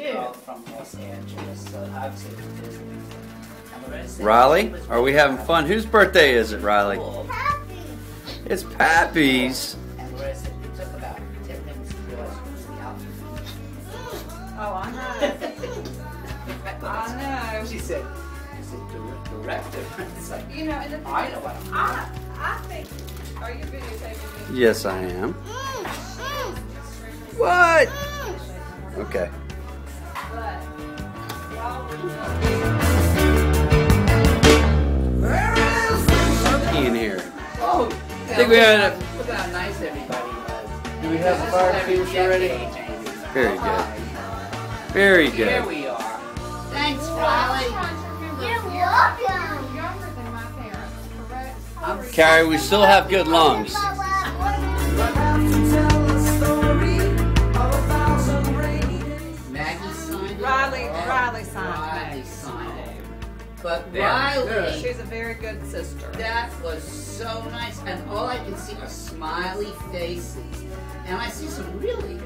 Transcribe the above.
girl from Los Angeles, so obviously from Disney. And Loretta Riley, are we having fun? Whose birthday is it, Riley? cool. It's Papi's. And Loretta said it took about 10 minutes to realize who was the outfit. Oh, I know. I know. She said, she said, "Dir- director. It's like, You know, and the thing I know what I'm I, I think. Are you videotaping me? Yes, I am. Mm, mm. What? Okay. But while we're Monkey in here. Oh, I think we had a- Look how nice everybody was. Do we have the This fire extinguisher ready? decade, Jamie. Very good. Here we are. Thanks, Riley. You're welcome. younger than my parents, correct? I'm Carrie, we still have good lungs. Riley- Riley signed. Riley signed. But Yeah, Riley, She's a very good sister. that was so nice. And all I can see are smiley faces. And I see some really